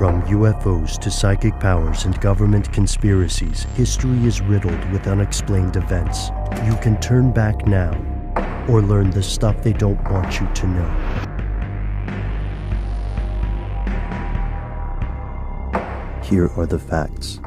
From UFOs to psychic powers and government conspiracies, history is riddled with unexplained events. You can turn back now or learn the stuff they don't want you to know. Here are the facts.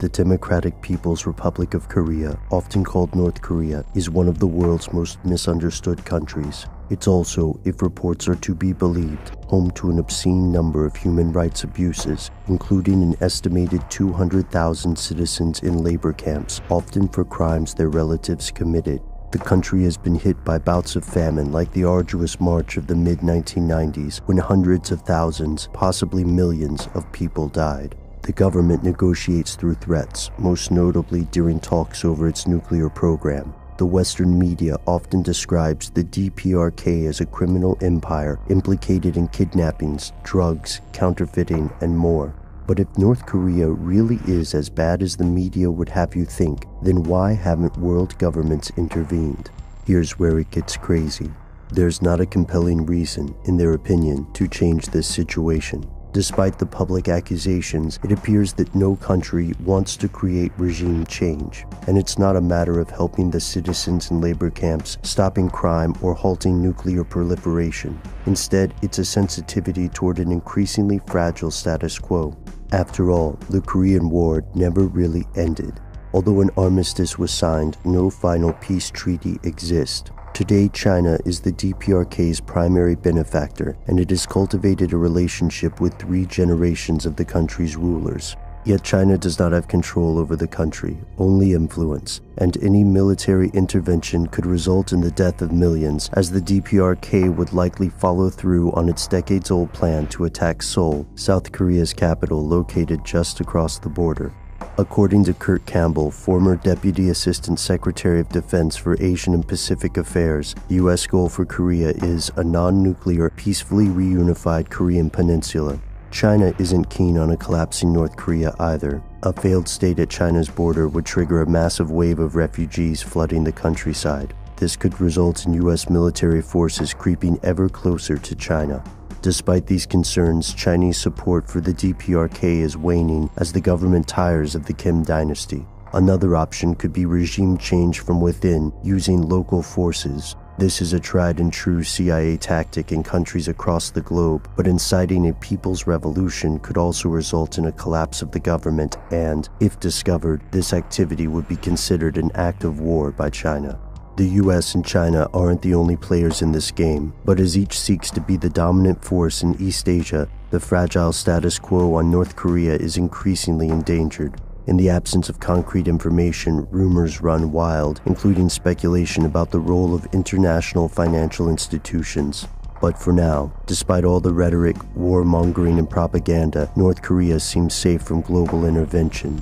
The Democratic People's Republic of Korea, often called North Korea, is one of the world's most misunderstood countries. It's also, if reports are to be believed, home to an obscene number of human rights abuses, including an estimated 200,000 citizens in labor camps, often for crimes their relatives committed. The country has been hit by bouts of famine like the arduous march of the mid 1990s when hundreds of thousands, possibly millions, of people died. The government negotiates through threats, most notably during talks over its nuclear program. The Western media often describes the DPRK as a criminal empire implicated in kidnappings, drugs, counterfeiting, and more. But if North Korea really is as bad as the media would have you think, then why haven't world governments intervened? Here's where it gets crazy. There's not a compelling reason, in their opinion, to change this situation. Despite the public accusations, it appears that no country wants to create regime change, and it's not a matter of helping the citizens in labor camps, stopping crime, or halting nuclear proliferation. Instead, it's a sensitivity toward an increasingly fragile status quo. After all, the Korean War never really ended. Although an armistice was signed, no final peace treaty exists. Today, China is the DPRK's primary benefactor, and it has cultivated a relationship with three generations of the country's rulers. Yet China does not have control over the country, only influence, and any military intervention could result in the death of millions, as the DPRK would likely follow through on its decades old plan to attack Seoul, South Korea's capital located just across the border. According to Kurt Campbell, former Deputy Assistant Secretary of Defense for Asian and Pacific Affairs, U.S. goal for Korea is a non nuclear, peacefully reunified Korean peninsula. China isn't keen on a collapsing North Korea either. A failed state at China's border would trigger a massive wave of refugees flooding the countryside. This could result in U.S. military forces creeping ever closer to China. Despite these concerns, Chinese support for the DPRK is waning as the government tires of the Kim dynasty. Another option could be regime change from within using local forces. This is a tried and true CIA tactic in countries across the globe, but inciting a people's revolution could also result in a collapse of the government, and, if discovered, this activity would be considered an act of war by China. The US and China aren't the only players in this game, but as each seeks to be the dominant force in East Asia, the fragile status quo on North Korea is increasingly endangered. In the absence of concrete information, rumors run wild, including speculation about the role of international financial institutions. But for now, despite all the rhetoric, warmongering, and propaganda, North Korea seems safe from global intervention.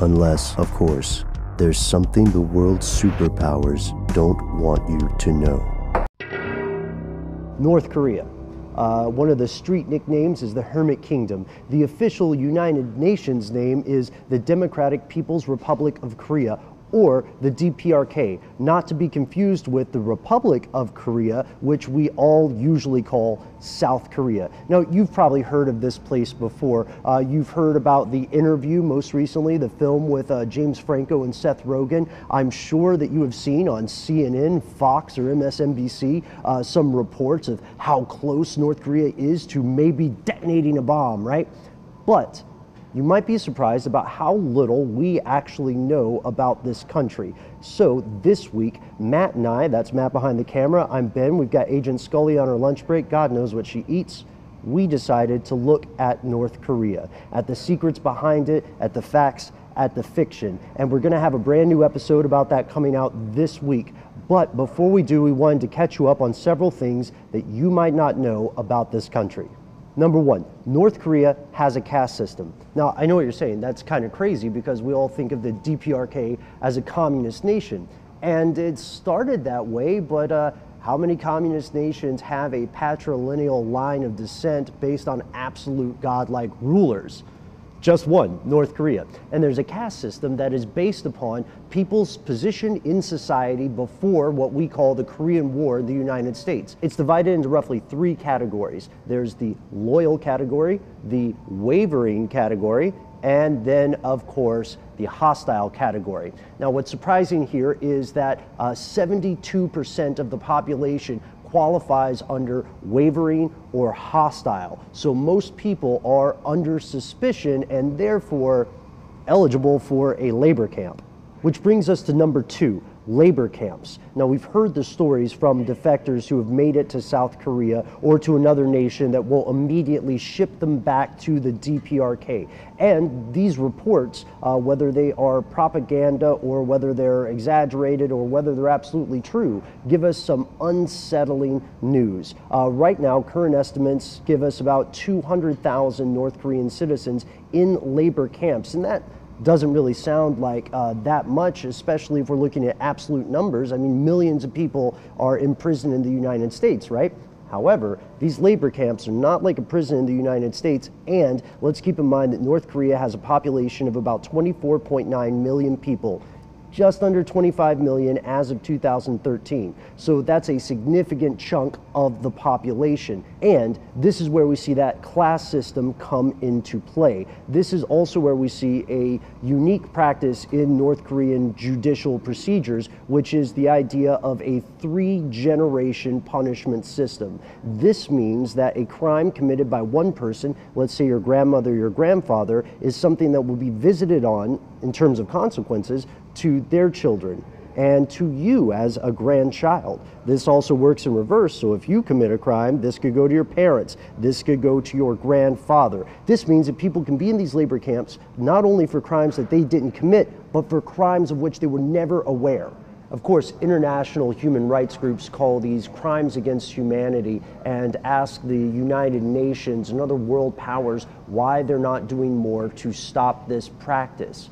Unless, of course, there's something the world's superpowers don't want you to know. North Korea. Uh, one of the street nicknames is the Hermit Kingdom. The official United Nations name is the Democratic People's Republic of Korea, or the DPRK, not to be confused with the Republic of Korea, which we all usually call South Korea. Now, you've probably heard of this place before. Uh, you've heard about the interview most recently, the film with uh, James Franco and Seth Rogen. I'm sure that you have seen on CNN, Fox, or MSNBC uh, some reports of how close North Korea is to maybe detonating a bomb, right? But you might be surprised about how little we actually know about this country. So this week, Matt and I, that's Matt behind the camera, I'm Ben, we've got Agent Scully on her lunch break, God knows what she eats. We decided to look at North Korea, at the secrets behind it, at the facts, at the fiction. And we're going to have a brand new episode about that coming out this week. But before we do, we wanted to catch you up on several things that you might not know about this country. Number one, North Korea has a caste system. Now, I know what you're saying. That's kind of crazy because we all think of the DPRK as a communist nation. And it started that way, but uh, how many communist nations have a patrilineal line of descent based on absolute godlike rulers? Just one, North Korea. And there's a caste system that is based upon people's position in society before what we call the Korean War in the United States. It's divided into roughly three categories there's the loyal category, the wavering category, and then, of course, the hostile category. Now, what's surprising here is that uh, 72% of the population qualifies under wavering or hostile. So most people are under suspicion and therefore eligible for a labor camp. Which brings us to number two labor camps. Now, we've heard the stories from defectors who have made it to South Korea or to another nation that will immediately ship them back to the DPRK. And these reports, uh, whether they are propaganda or whether they're exaggerated or whether they're absolutely true, give us some unsettling news. Uh, right now, current estimates give us about 200,000 North Korean citizens in labor camps. And that doesn't really sound like uh, that much, especially if we're looking at absolute numbers. I mean, millions of people are imprisoned in the United States, right? However, these labor camps are not like a prison in the United States, and let's keep in mind that North Korea has a population of about 24.9 million people just under 25 million as of 2013. So that's a significant chunk of the population. And this is where we see that class system come into play. This is also where we see a unique practice in North Korean judicial procedures, which is the idea of a three generation punishment system. This means that a crime committed by one person, let's say your grandmother, your grandfather, is something that will be visited on in terms of consequences to their children and to you as a grandchild. This also works in reverse. So if you commit a crime, this could go to your parents, this could go to your grandfather. This means that people can be in these labor camps not only for crimes that they didn't commit, but for crimes of which they were never aware. Of course, international human rights groups call these crimes against humanity and ask the United Nations and other world powers why they're not doing more to stop this practice.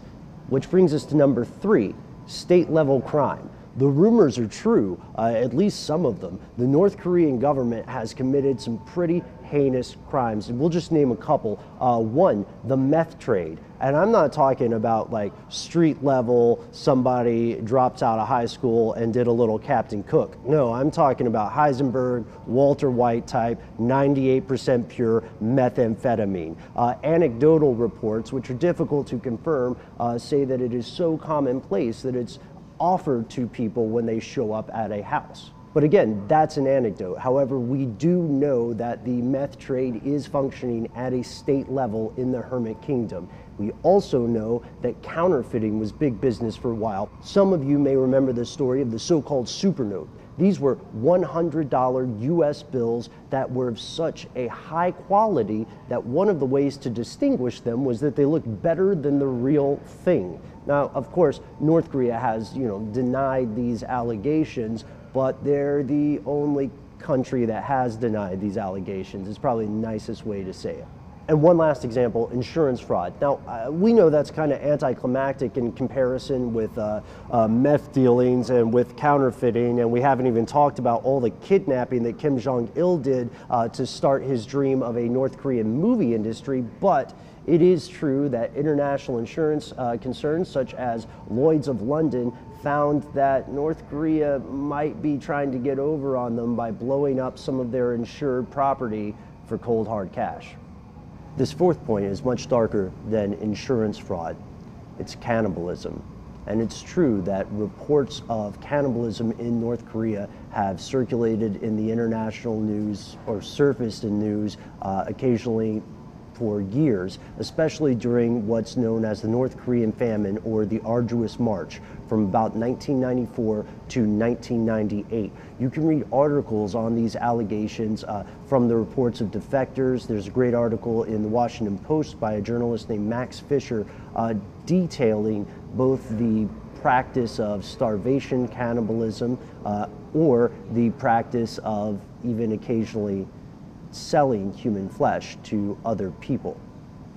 Which brings us to number three state level crime. The rumors are true, uh, at least some of them. The North Korean government has committed some pretty heinous crimes. And we'll just name a couple. Uh, one, the meth trade. And I'm not talking about like street level, somebody drops out of high school and did a little Captain Cook. No, I'm talking about Heisenberg, Walter White type, 98% pure methamphetamine. Uh, anecdotal reports, which are difficult to confirm, uh, say that it is so commonplace that it's offered to people when they show up at a house. But again, that's an anecdote. However, we do know that the meth trade is functioning at a state level in the Hermit Kingdom. We also know that counterfeiting was big business for a while. Some of you may remember the story of the so called supernote. These were $100 US bills that were of such a high quality that one of the ways to distinguish them was that they looked better than the real thing. Now, of course, North Korea has, you know, denied these allegations, but they're the only country that has denied these allegations. It's probably the nicest way to say it. And one last example, insurance fraud. Now, uh, we know that's kind of anticlimactic in comparison with uh, uh, meth dealings and with counterfeiting, and we haven't even talked about all the kidnapping that Kim Jong il did uh, to start his dream of a North Korean movie industry. But it is true that international insurance uh, concerns, such as Lloyd's of London, found that North Korea might be trying to get over on them by blowing up some of their insured property for cold hard cash. This fourth point is much darker than insurance fraud. It's cannibalism. And it's true that reports of cannibalism in North Korea have circulated in the international news or surfaced in news uh, occasionally for years, especially during what's known as the North Korean famine or the Arduous March from about 1994 to 1998. You can read articles on these allegations uh, from the reports of defectors. There's a great article in the Washington Post by a journalist named Max Fisher uh, detailing both the practice of starvation cannibalism uh, or the practice of even occasionally selling human flesh to other people.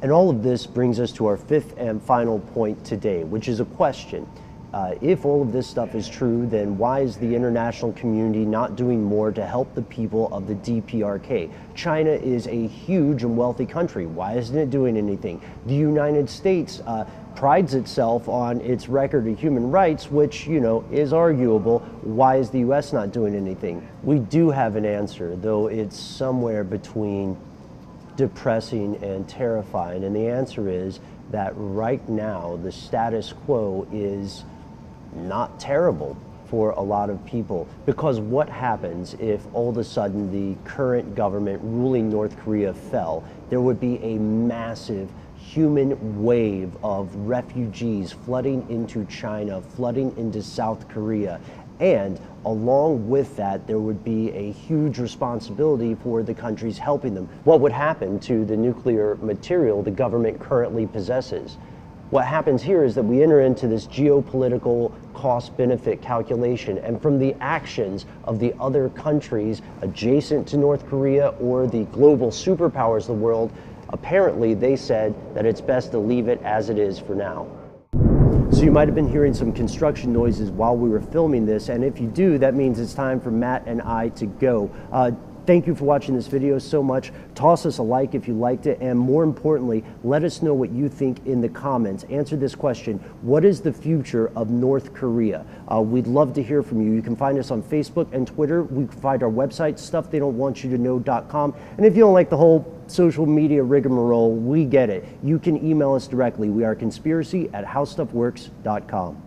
And all of this brings us to our fifth and final point today, which is a question. Uh, if all of this stuff is true, then why is the international community not doing more to help the people of the DPRK? China is a huge and wealthy country. Why isn't it doing anything? The United States uh, prides itself on its record of human rights, which, you know, is arguable. Why is the U.S. not doing anything? We do have an answer, though it's somewhere between depressing and terrifying. And the answer is that right now the status quo is not terrible for a lot of people. Because what happens if all of a sudden the current government ruling North Korea fell? There would be a massive human wave of refugees flooding into China, flooding into South Korea. And along with that, there would be a huge responsibility for the countries helping them. What would happen to the nuclear material the government currently possesses? What happens here is that we enter into this geopolitical cost benefit calculation, and from the actions of the other countries adjacent to North Korea or the global superpowers of the world, apparently they said that it's best to leave it as it is for now. So you might have been hearing some construction noises while we were filming this, and if you do, that means it's time for Matt and I to go. Uh, Thank you for watching this video so much. Toss us a like if you liked it, and more importantly, let us know what you think in the comments. Answer this question What is the future of North Korea? Uh, we'd love to hear from you. You can find us on Facebook and Twitter. We find our website, stufftheydon'twantyouto know.com. And if you don't like the whole social media rigmarole, we get it. You can email us directly. We are conspiracy at howstuffworks.com.